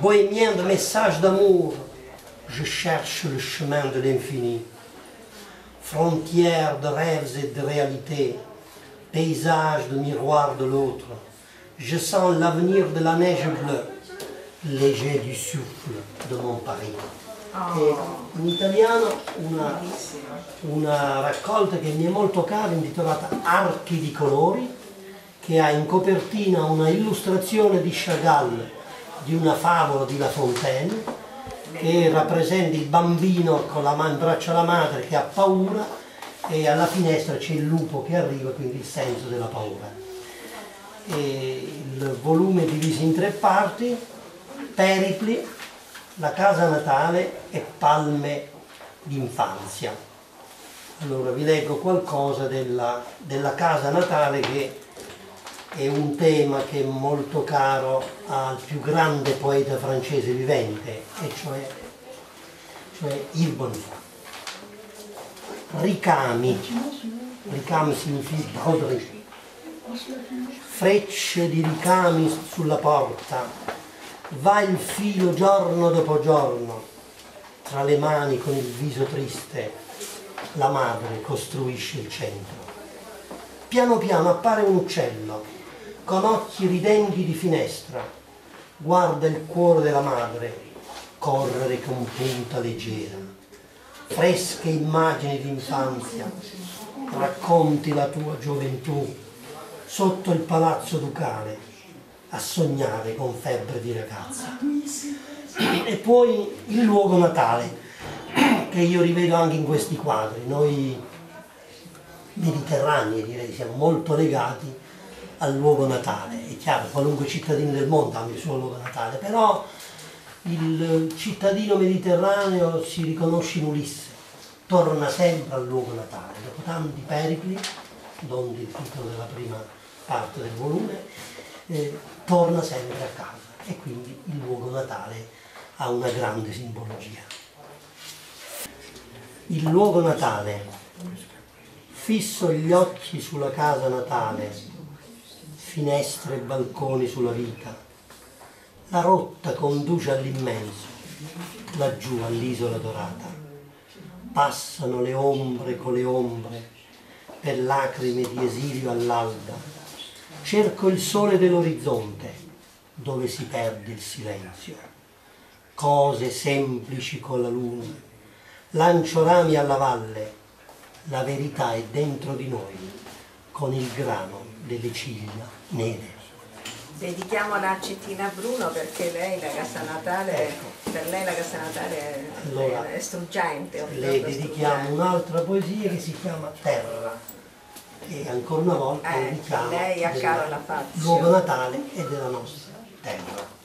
bohémien de messages d'amour, je cherche le chemin de l'infini. Frontière de rêves et de réalités, paysage de miroir de l'autre. Je sens l'avenir de la neige bleue, léger du souffle de mon Paris. E in italiano una, una raccolta che mi è molto cara intitolata Archi di colori che ha in copertina una illustrazione di Chagall di una favola di La Fontaine che rappresenta il bambino con la mano in braccio alla madre che ha paura e alla finestra c'è il lupo che arriva, quindi il senso della paura. E il volume è diviso in tre parti, peripli, la casa natale e palme d'infanzia. Allora vi leggo qualcosa della, della casa natale che è un tema che è molto caro al più grande poeta francese vivente, e cioè, cioè Yves Bonifaz. Ricami, ricami significa broderie, frecce di ricami sulla porta, va il filo giorno dopo giorno, tra le mani con il viso triste, la madre costruisce il centro. Piano piano appare un uccello, con occhi ridenti di finestra, guarda il cuore della madre correre con punta leggera. Fresche immagini d'infanzia, racconti la tua gioventù sotto il palazzo ducale a sognare con febbre di ragazza. E poi il luogo natale, che io rivedo anche in questi quadri. Noi mediterranei direi siamo molto legati al luogo natale. È chiaro, qualunque cittadino del mondo ha il suo luogo natale, però il cittadino mediterraneo si riconosce in Ulisse, torna sempre al luogo natale, dopo tanti peripli, donde il titolo della prima parte del volume, eh, torna sempre a casa e quindi il luogo natale ha una grande simbologia. Il luogo natale, fisso gli occhi sulla casa natale, finestre e balconi sulla vita. La rotta conduce all'immenso, laggiù all'isola dorata. Passano le ombre con le ombre, per lacrime di esilio all'alba. Cerco il sole dell'orizzonte, dove si perde il silenzio. Cose semplici con la luna. Lancio rami alla valle, la verità è dentro di noi, con il grano delle ciglia nere. Dedichiamola a Cettina Bruno perché lei la casa natale, ecco. per lei la casa natale è, allora, è struggente. Le dedichiamo un'altra poesia che si chiama Terra e ancora una volta eh, dedichiamo lei a caro la il luogo natale e della nostra terra.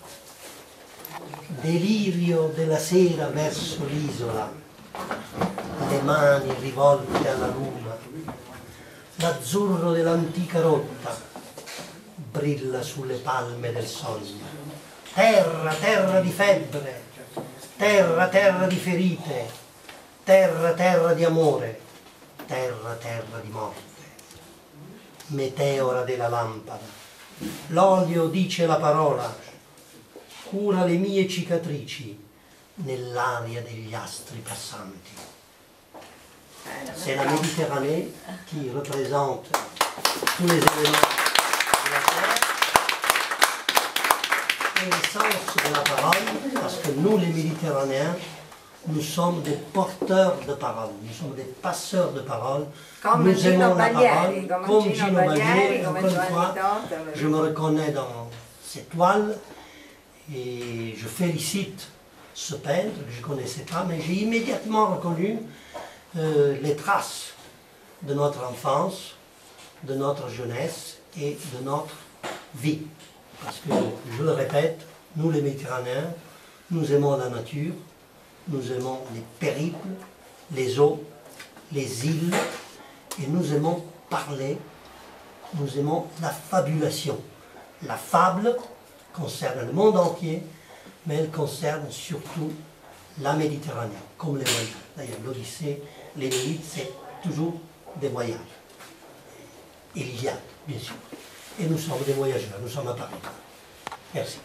Delirio della sera verso l'isola, le mani rivolte alla luna, l'azzurro dell'antica rotta, brilla sulle palme del sogno. Terra, terra di febbre, terra, terra di ferite, terra, terra di amore, terra, terra di morte. Meteora della lampada, l'olio dice la parola, cura le mie cicatrici nell'aria degli astri passanti. C'est la Méditerranée qui représente tous les éléments sens de la parole, parce que nous, les Méditerranéens, nous sommes des porteurs de parole, nous sommes des passeurs de parole. Comme nous Gino aimons Baglieri, la parole, comme comme Gino Baglieri, encore une fois, Dotta, je me reconnais dans ces toiles et je félicite ce peintre que je ne connaissais pas, mais j'ai immédiatement reconnu euh, les traces de notre enfance, de notre jeunesse et de notre vie. Parce que, je le répète, nous les Méditerranéens, nous aimons la nature, nous aimons les périples, les eaux, les îles, et nous aimons parler, nous aimons la fabulation. La fable concerne le monde entier, mais elle concerne surtout la Méditerranée, comme les voyages. D'ailleurs, l'Odyssée, les Nuits, c'est toujours des voyages. Il y a, bien sûr. Et nous sommes des voyageurs, nous sommes à Paris. Merci.